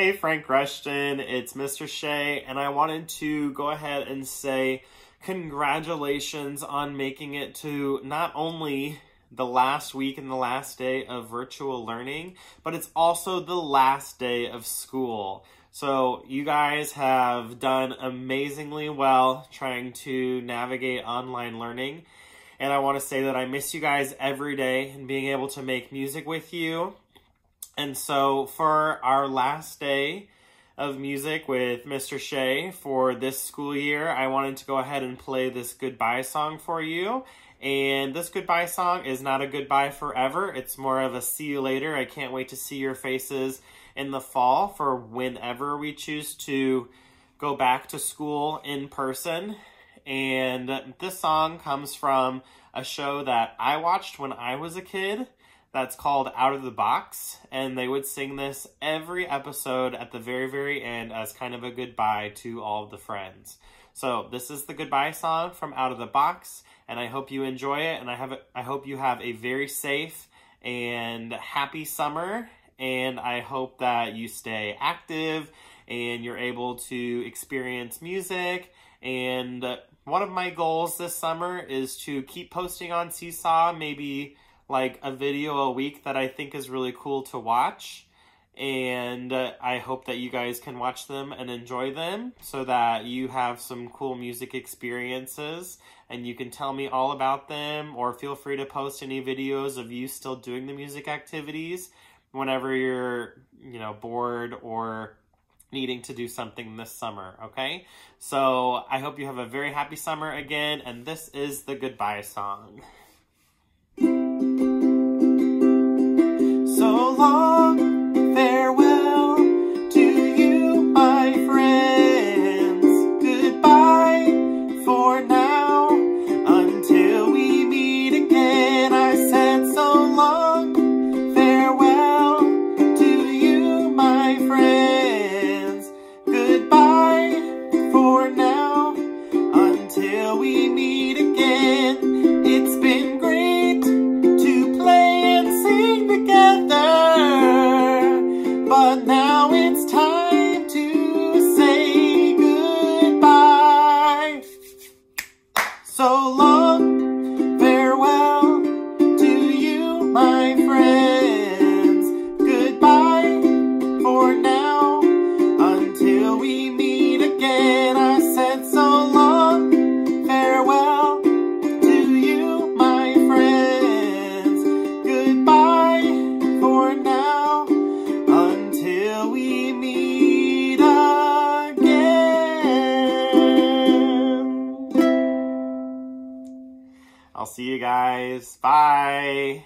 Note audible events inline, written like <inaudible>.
Hey, Frank Rushton, it's Mr. Shea, and I wanted to go ahead and say congratulations on making it to not only the last week and the last day of virtual learning, but it's also the last day of school. So you guys have done amazingly well trying to navigate online learning. And I want to say that I miss you guys every day and being able to make music with you and so for our last day of music with Mr. Shea for this school year, I wanted to go ahead and play this goodbye song for you. And this goodbye song is not a goodbye forever. It's more of a see you later. I can't wait to see your faces in the fall for whenever we choose to go back to school in person. And this song comes from a show that I watched when I was a kid that's called Out of the Box, and they would sing this every episode at the very, very end as kind of a goodbye to all of the friends. So this is the goodbye song from Out of the Box, and I hope you enjoy it, and I have I hope you have a very safe and happy summer, and I hope that you stay active and you're able to experience music and one of my goals this summer is to keep posting on Seesaw, maybe like a video a week that I think is really cool to watch. And uh, I hope that you guys can watch them and enjoy them so that you have some cool music experiences and you can tell me all about them or feel free to post any videos of you still doing the music activities whenever you're, you know, bored or needing to do something this summer, okay? So I hope you have a very happy summer again, and this is the goodbye song. <laughs> so now it's time to say goodbye. So long, farewell to you, my friends. Goodbye for now. Until we meet again, we meet again. I'll see you guys. Bye.